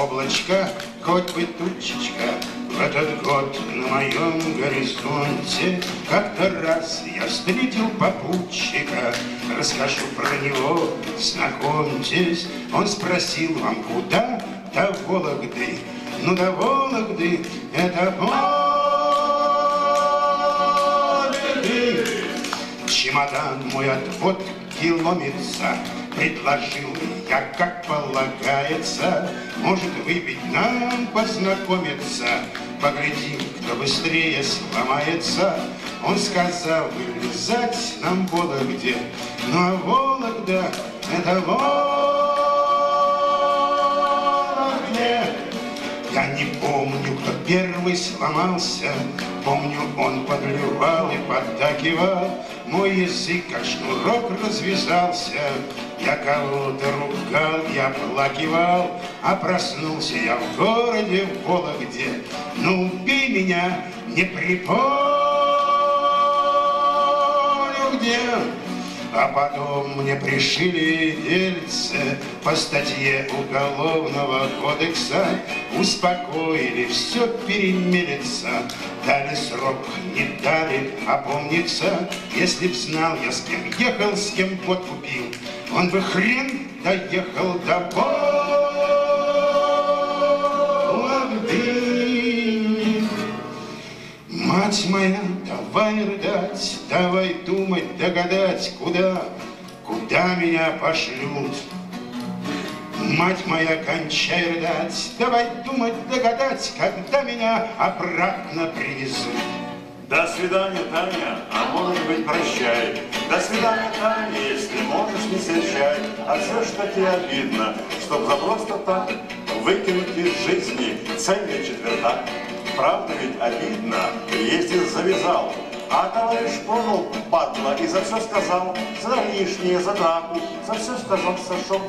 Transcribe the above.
облачка, хоть бы тучечка. В этот год на моем горизонте Как-то раз я встретил попутчика. Расскажу про него, знакомьтесь. Он спросил, вам куда? До Вологды. Ну, до Вологды это полбеды. Чемодан мой от водки ломится, Предложил я, как полагается, Может, выпить нам познакомиться, Поглядим, кто быстрее сломается. Он сказал, вылезать нам Вологде, Ну, а Вологда — это Вологде. Я не помню, кто первый сломался, Помню, он подливал и поддакивал, Мой язык, как шнурок, развязался. Я кого-то ругал, я плакивал, А проснулся я в городе, в Вологде. Ну, убей меня, не припомню где. А потом мне пришили дельце по статье Уголовного кодекса. Успокоили, все перемелется. Дали срок, не дали опомниться. Если б знал я, с кем ехал, с кем вот купил, Он бы хрен доехал до Вологды. Мать моя, давай рыдать, давай думать, догадать, куда, куда меня пошлют. Мать моя, кончай рыдать, давай думать, догадать, когда меня обратно привезут. До свидания, Таня, а может быть прощай. До свидания, Таня, если можешь, не серчай. А все, что тебе обидно, чтоб за просто так выкинуть из жизни цельный четвертак. Правда ведь обидно, если завязал, а товарищ понял, падла, и за все сказал, за лишнее, за драку, за все сказал Сашок.